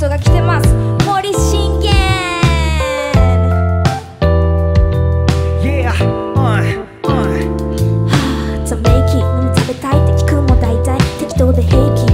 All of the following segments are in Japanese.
ストが来てます。森信玄。Yeah, uh, uh. ザメイキ何食べたい？って聞くも大体。適当で平気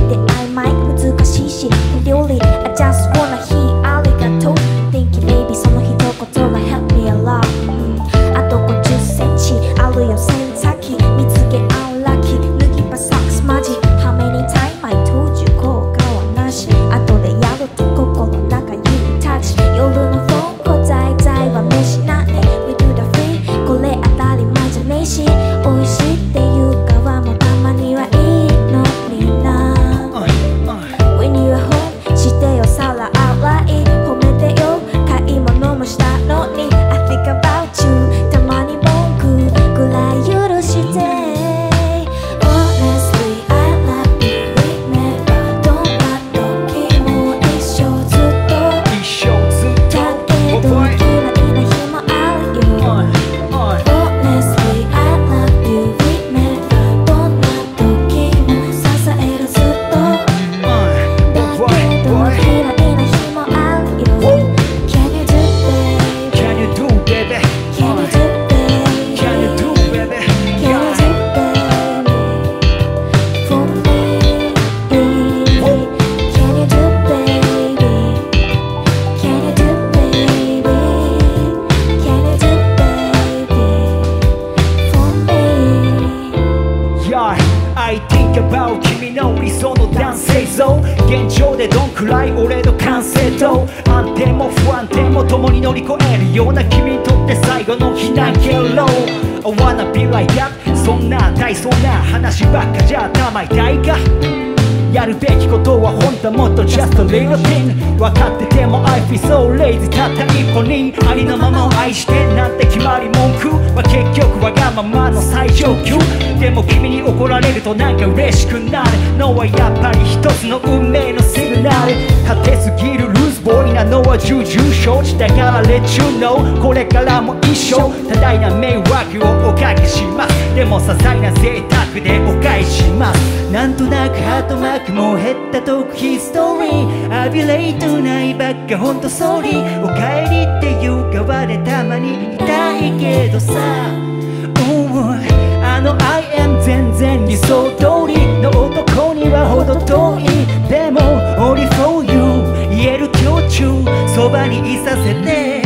君の理想の男性像現状でどんくらい俺の完成度安定も不安定も共に乗り越えるような君にとって最後の避難経路 I wanna be like that そんな大層な話ばっかじゃ頭痛いかやるべきことは本当もっと just a little thing 分かってても I feel so lazy たった一歩にありのままを愛してなんて決まり文句は結局わがままの最上級でも君に怒られるとなんか嬉しくなる。のはやっぱり一つの運命のシグナル。立てすぎるルーズボーイなのは重々承知だから Let you know これからも一生。多大な迷惑をおかけします。でも些細な贅沢でお返します。なんとなくハートマークも減った時ヒストリー。アビレイトないばっかほんとソーリーおかえりっていう側でたまに痛いけどさ、う。んそばにいさせて